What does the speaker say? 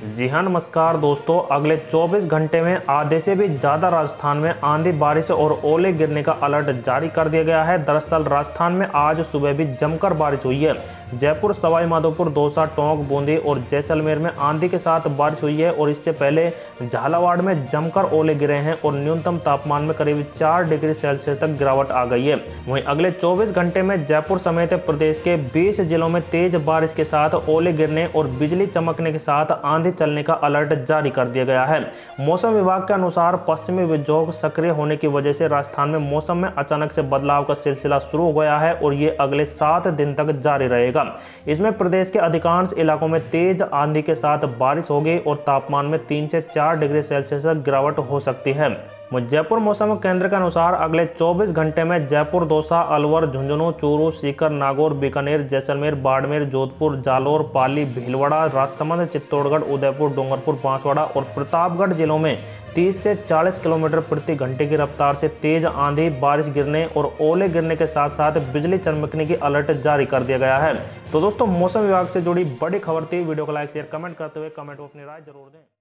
जी हाँ नमस्कार दोस्तों। अगले 24 घंटे में आधे से भी ज़्यादा राजस्थान में आंधी, बारिश और ओले गिरने का अलर्ट जारी कर दिया गया है। दरअसल राजस्थान में आज सुबह भी जमकर बारिश हुई है। जयपुर, सवाई माधोपुर, दौसा, टोंक, बूंदी और जैसलमेर में आंधी के साथ बारिश हुई है और इससे पहले झालावाड़ में जमकर ओले गिरे हैं और न्यूनतम तापमान में करीब चार डिग्री सेल्सियस तक गिरावट आ गई है। वहीं अगले 24 घंटे में जयपुर समेत प्रदेश के 20 जिलों में तेज बारिश के साथ ओले गिरने और बिजली चमकने के साथ आंधी चलने का अलर्ट जारी कर दिया गया है। मौसम विभाग के अनुसार पश्चिमी विक्षोभ सक्रिय होने की वजह से राजस्थान में मौसम में अचानक से बदलाव का सिलसिला शुरू हो गया है और ये अगले सात दिन तक जारी रहेगा। इसमें प्रदेश के अधिकांश इलाकों में तेज आंधी के साथ बारिश होगी और तापमान में तीन से चार डिग्री सेल्सियस तक गिरावट हो सकती है। जयपुर मौसम केंद्र के अनुसार अगले 24 घंटे में जयपुर, दौसा, अलवर, झुंझुनू, चूरू, सीकर, नागौर, बीकानेर, जैसलमेर, बाड़मेर, जोधपुर, जालोर, पाली, भीलवाड़ा, राजसमंद, चित्तौड़गढ़, उदयपुर, डूंगरपुर, बांसवाड़ा और प्रतापगढ़ जिलों में 30 से 40 किलोमीटर प्रति घंटे की रफ्तार से तेज आंधी, बारिश गिरने और ओले गिरने के साथ साथ बिजली चमकने की अलर्ट जारी कर दिया गया है। तो दोस्तों, मौसम विभाग से जुड़ी बड़ी खबर थी। वीडियो को लाइक, शेयर, कमेंट करते हुए कमेंट में अपनी राय ज़रूर दें।